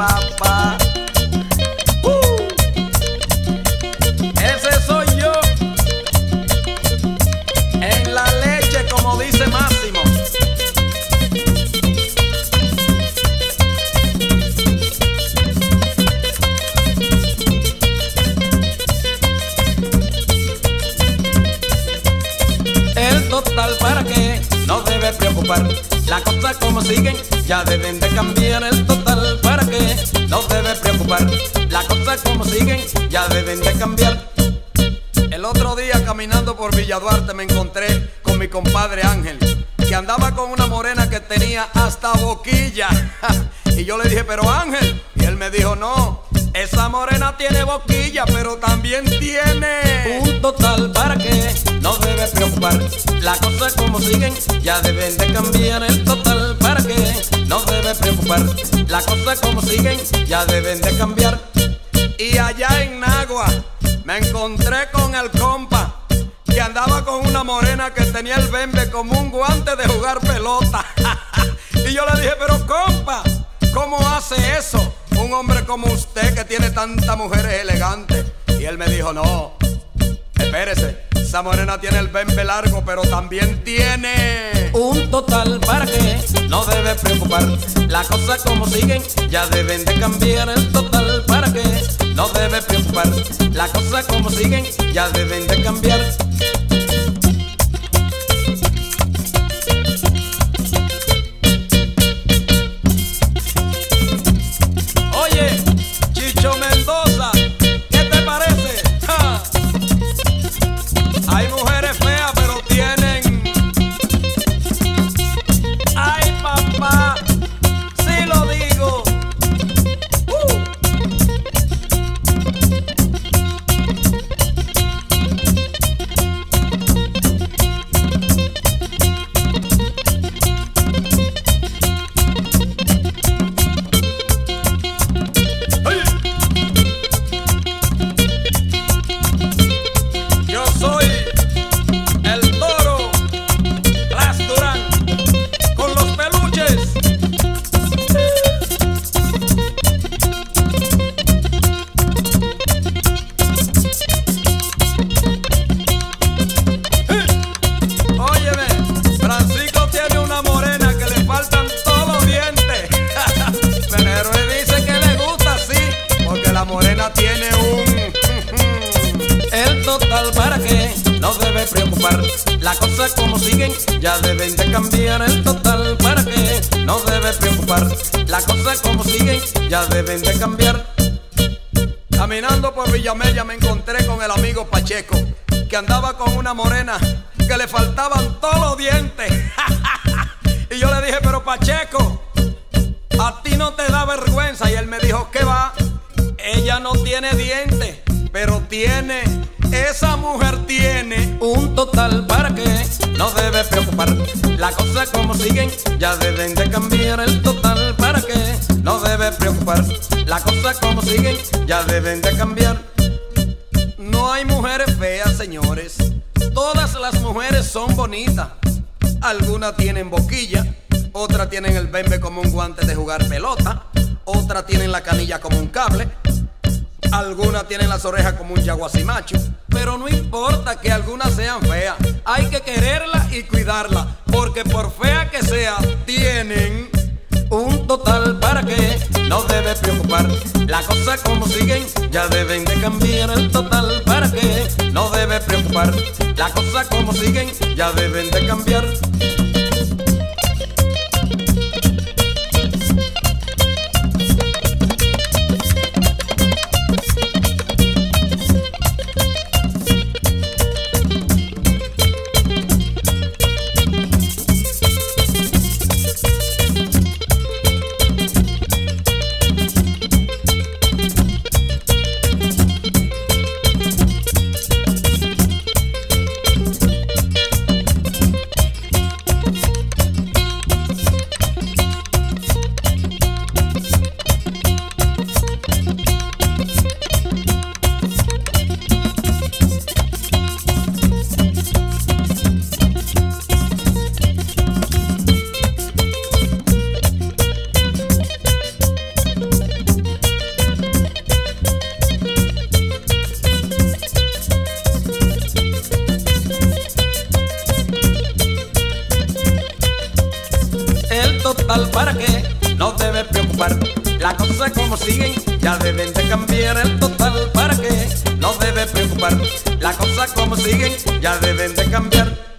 papá. Uh. Ese soy yo. En la leche, como dice Máximo. El total para qué no debe preocupar. Las cosas como siguen, ya deben de cambiar. El total para qué, no debe preocupar. Las cosas como siguen, ya deben de cambiar. El otro día caminando por Villa Duarte me encontré con mi compadre Ángel, que andaba con una morena que tenía hasta boquilla. y yo le dije, pero Ángel, y él me dijo, no, esa morena tiene boquilla, pero también tiene un total para qué, no debe preocupar. Las cosas como siguen, ya deben de cambiar. El total para qué, no debe preocupar. Las cosas como siguen, ya deben de cambiar. Y allá en Nagua me encontré con el compa que andaba con una morena que tenía el bembe como un guante de jugar pelota. y yo le dije, pero compa, ¿cómo hace eso? Un hombre como usted que tiene tantas mujeres elegantes. Y él me dijo, no, espérese, esa morena tiene el bembe largo, pero también tiene un total para qué, no debe preocupar. Las cosas como siguen, ya deben de cambiar. El total para qué, no debe preocupar. Las cosas como siguen, ya deben de cambiar. Para qué, no debe preocupar. Las cosas como siguen, ya deben de cambiar. El total para qué, no debe preocupar. Las cosas como siguen, ya deben de cambiar. Caminando por Villamella me encontré con el amigo Pacheco, que andaba con una morena que le faltaban todos los dientes. y yo le dije, pero Pacheco, a ti no te da vergüenza. Y él me dijo, ¿qué va? Ella no tiene dientes, pero tiene esa mujer tiene un total para qué, no debe preocupar. Las cosas como siguen, ya deben de cambiar. El total para qué, no debe preocupar. Las cosas como siguen, ya deben de cambiar. No hay mujeres feas, señores. Todas las mujeres son bonitas. Algunas tienen boquilla, otras tienen el bembe como un guante de jugar pelota, otras tienen la canilla como un cable. Algunas tienen las orejas como un yaguasimacho. Pero no importa que algunas sean feas. Hay que quererla y cuidarla. Porque por fea que sea, tienen un total para que no debe preocupar. Las cosas como siguen, ya deben de cambiar. El total para que no debe preocupar. Las cosas como siguen, ya deben de cambiar. Para qué, no debe preocupar. Las cosas como siguen, ya deben de cambiar. El total para qué, no debe preocupar. Las cosas como siguen, ya deben de cambiar.